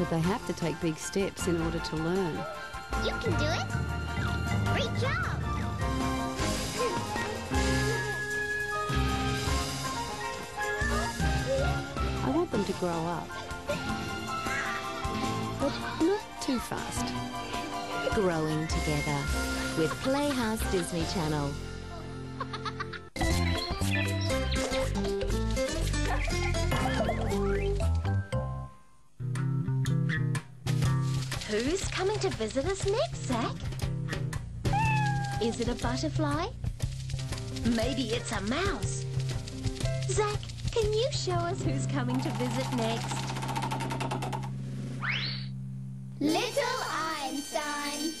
but they have to take big steps in order to learn. You can do it. Great job. I want them to grow up. But not too fast. Growing together with Playhouse Disney Channel. Coming to visit us next, Zach? Is it a butterfly? Maybe it's a mouse. Zach, can you show us who's coming to visit next? Little Einstein.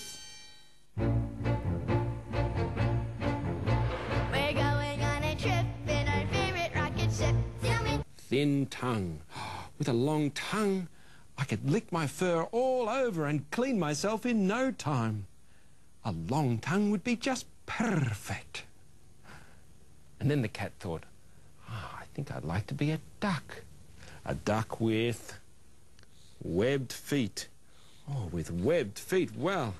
We're going on a trip in our favorite rocket ship. Thin tongue. With a long tongue, I could lick my fur all over and clean myself in no time. A long tongue would be just perfect. And then the cat thought, "Ah, I think I'd like to be a duck. A duck with webbed feet. Oh, with webbed feet, well,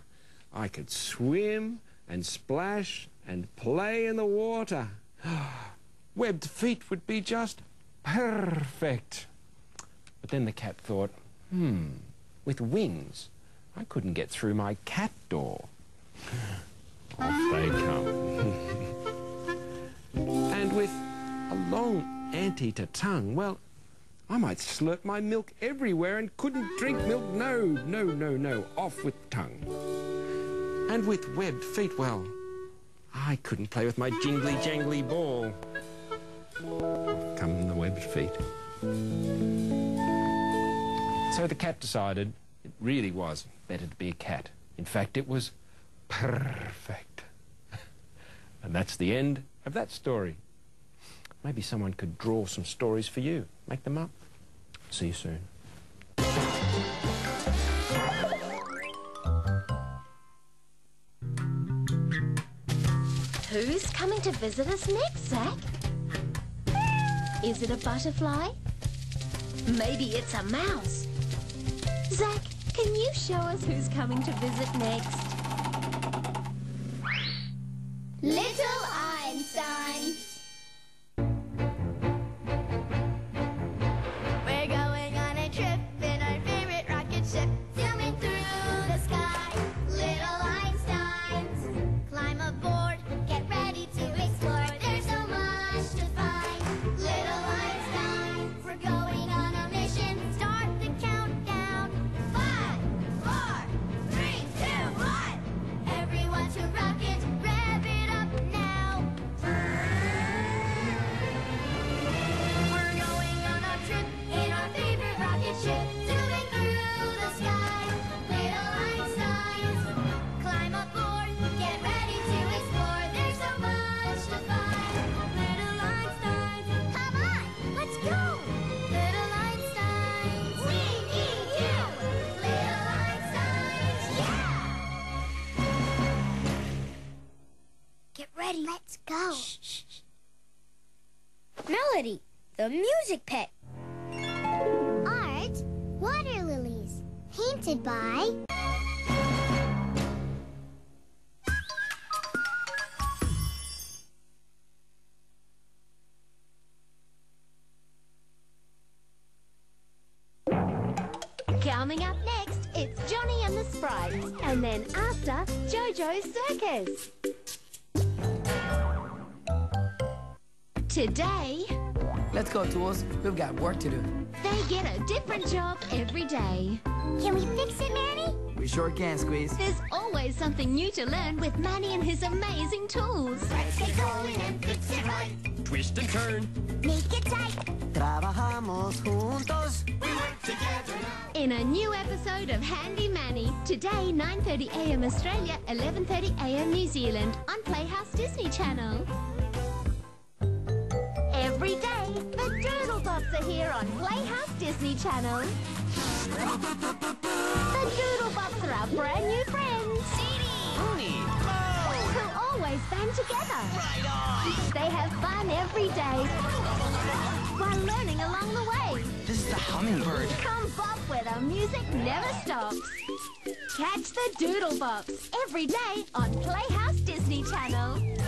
I could swim and splash and play in the water. Webbed feet would be just perfect. But then the cat thought, hmm, with wings, I couldn't get through my cat door. Off they come. and with a long anteater tongue, well, I might slurp my milk everywhere and couldn't drink milk. No, no, no, no. Off with tongue. And with webbed feet, well, I couldn't play with my jingly jangly ball. Come the webbed feet. So the cat decided it really was better to be a cat. In fact, it was perfect. And that's the end of that story. Maybe someone could draw some stories for you. Make them up. See you soon. Who's coming to visit us next, Zach? Is it a butterfly? Maybe it's a mouse. Zach, can you show us who's coming to visit next? Melody, the music pet. Art, water lilies, painted by. Coming up next, it's Johnny and the Sprites. And then after, JoJo's Circus. Today, Let's go, Tools. We've got work to do. they get a different job every day. Can we fix it, Manny? We sure can, Squeeze. There's always something new to learn with Manny and his amazing tools. Let's get going and fix it right. Twist and turn. Make it tight. Trabajamos juntos. We work together now. In a new episode of Handy Manny, today 9.30am Australia, 11.30am New Zealand on Playhouse Disney Channel. Doodlebops are here on Playhouse Disney Channel. The Doodlebops are our brand new friends. Who always band together. They have fun every day while learning along the way. This is the hummingbird. Come bop with them. the music never stops. Catch the Doodlebops every day on Playhouse Disney Channel.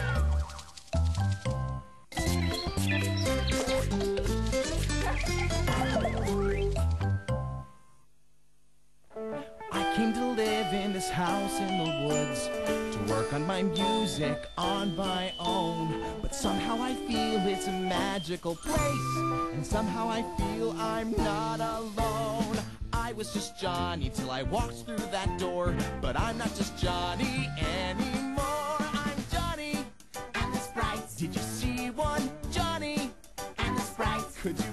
Live in this house in the woods to work on my music on my own. But somehow I feel it's a magical place, and somehow I feel I'm not alone. I was just Johnny till I walked through that door, but I'm not just Johnny anymore. I'm Johnny and the sprites. Did you see one? Johnny and the sprites. Could you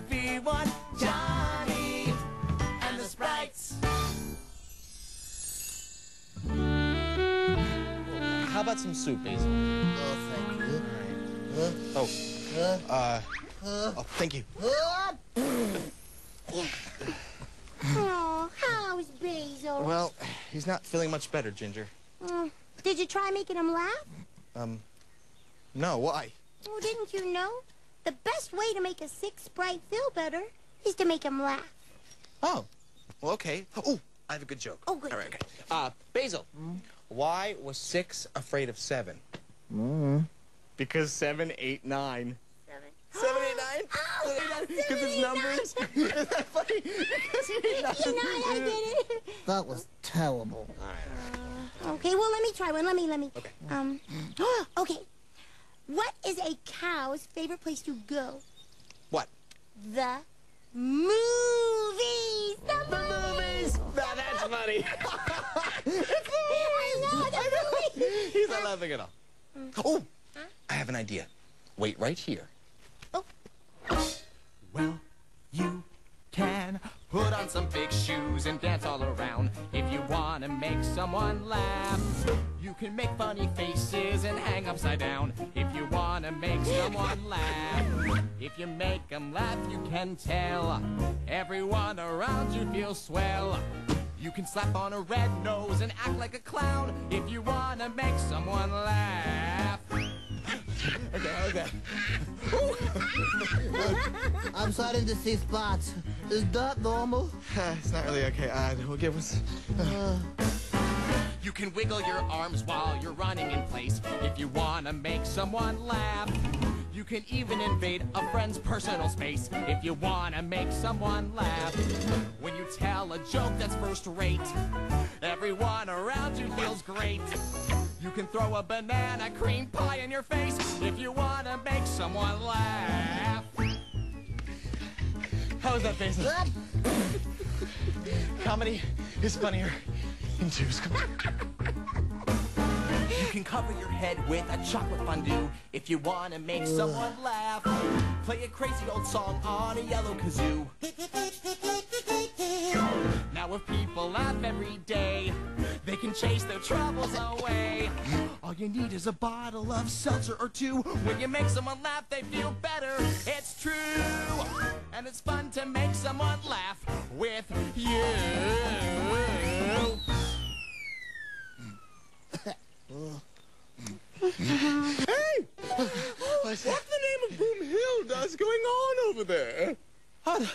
How some soup, Basil? Oh, thank you. Oh, uh, oh, thank you. Oh, how's Basil? Well, he's not feeling much better, Ginger. Mm, Did you try making him laugh? Um, no, why? Oh, didn't you know? The best way to make a sick sprite feel better is to make him laugh. Oh, well, okay. Oh, I have a good joke. Oh, good. All right, okay. Uh, Basil, why was six afraid of seven? Mm. Because seven, eight, nine. Seven. Seven, eight, nine? Oh, Because it's numbers? Isn't that funny? Because he did not- You know, I get it. That was terrible. Okay, well, let me try one. Let me, let me. Okay. Um, okay. What is a cow's favorite place to go? What? The movies. The, movies. Now that's funny. I know, the movies. He's not laughing at all. Mm. Oh, I have an idea. Wait right here. Oh. Well, you can put on some big shoes and dance all around. If you want to make someone laugh, you can make funny faces and hang upside down. If you want to make someone laugh, if you make them laugh, you can tell everyone around you feels swell. You can slap on a red nose and act like a clown if you want to make someone laugh. Okay, okay. I'm starting to see spots. Is that normal? it's not really okay. Uh, we'll give us. You can wiggle your arms while you're running in place if you want to make someone laugh. You can even invade a friend's personal space if you want to make someone laugh. When you tell a joke that's first rate, everyone around you feels great. You can throw a banana cream pie in your face if you want to make someone laugh. How was that, Basil? Comedy is funnier in twos. Can cover your head with a chocolate fondue if you want to make someone laugh. Play a crazy old song on a yellow kazoo. Now if people laugh every day, they can chase their troubles away. All you need is a bottle of seltzer or two. When you make someone laugh, they feel better. It's true. And it's fun to make someone laugh with you. What's the name of Broomhilda's going on over there? Oh,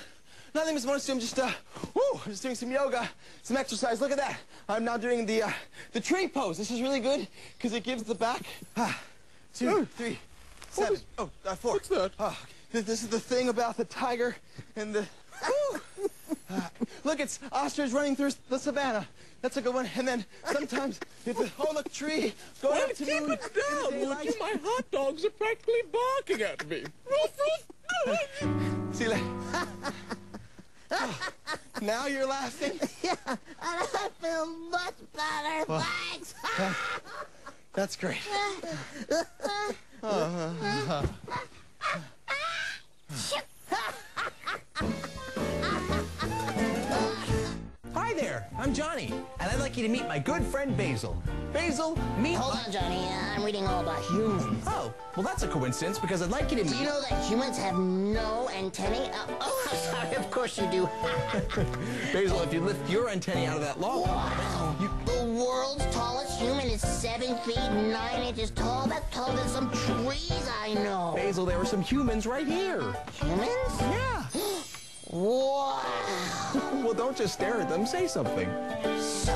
nothing, Miss Morrissey. I'm just, uh, woo, I'm just doing some yoga, some exercise. Look at that. I'm now doing the, uh, the tree pose. This is really good because it gives the back, ah, two, three, seven, oh, uh, four. What's that? Oh, th- this is the thing about the tiger and the. Uh, look, it's ostrich running through the savannah. That's a good one. And then sometimes it's a, oh, look, tree going up to moon. in the daylight. My hot dogs are practically barking at me. See you later. Oh, now you're laughing. Yeah, and I feel much better. Thanks. That's great. Hi to meet my good friend Basil. Basil, meet. Hold on, Johnny. I'm reading all about humans. Oh, well, that's a coincidence because I'd like you to meet. Do you know that humans have no antennae? Uh, oh, I'm sorry. Of course you do. Basil, if you lift your antennae out of that log. wow. The world's tallest human is seven feet nine inches tall. That's taller than some trees I know. Basil, there are some humans right here. Humans? Yeah. Wow. well, don't just stare at them. Say something. Something.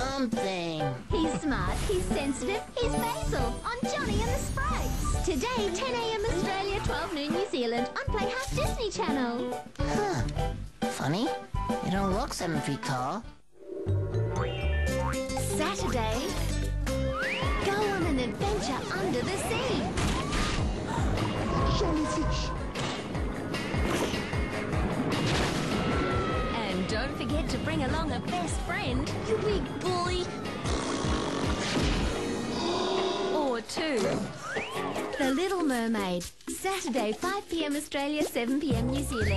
He's smart, he's sensitive, he's Basil on Johnny and the Sprites. Today, 10 a.m. Australia, 12 noon New Zealand on Playhouse Disney Channel. Huh. Funny. You don't look seven feet tall. Saturday, go on an adventure under the sea. Jellyfish. And don't forget to bring along a best friend, you big bully. Two. The Little Mermaid, Saturday, 5 p.m. Australia, 7 p.m. New Zealand.